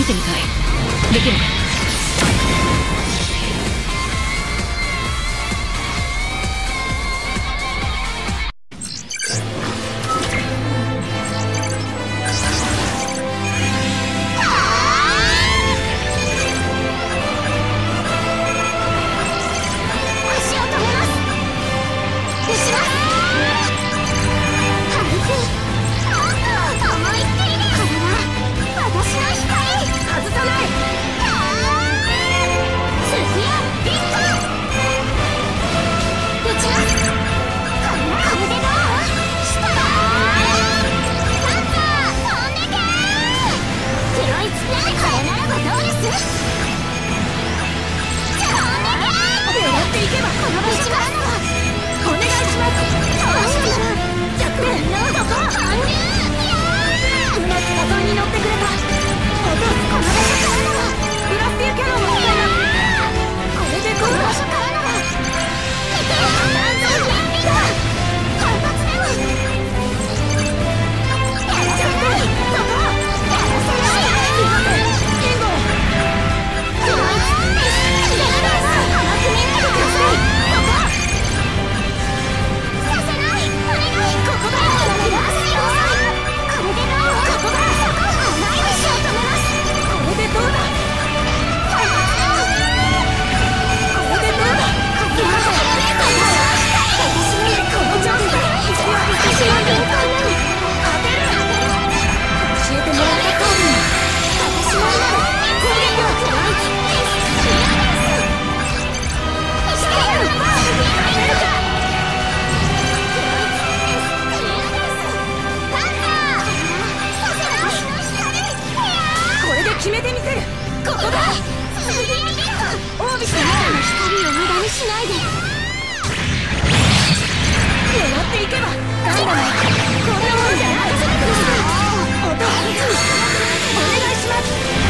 見てみたい。できるか？しないで。狙っていけばダイナマイこんなもんじゃない。音お願いします。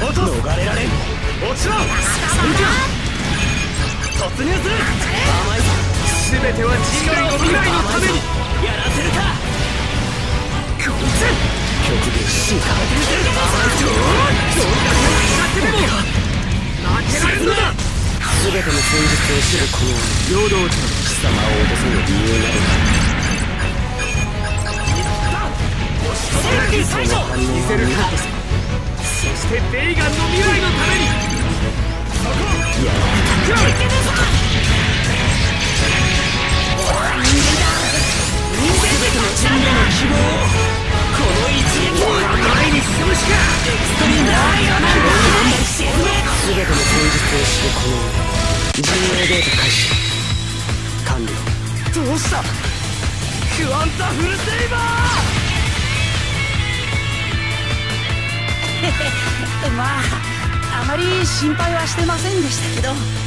落と逃れられん落ちろ突入する。甘い全ては人類の未来のためにやらせるかこいつ極限シータどんなに光っても負けられるのだ全ての戦術を知るこの領土等地の貴様を落とせる理由など実を知るこの人命データ開始。完了どうしたクワンタフルセイバーまああまり心配はしてませんでしたけど